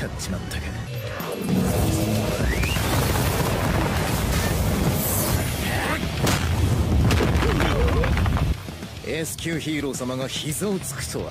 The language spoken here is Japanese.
使っちまったか S 級ヒーロー様が膝をつくとは。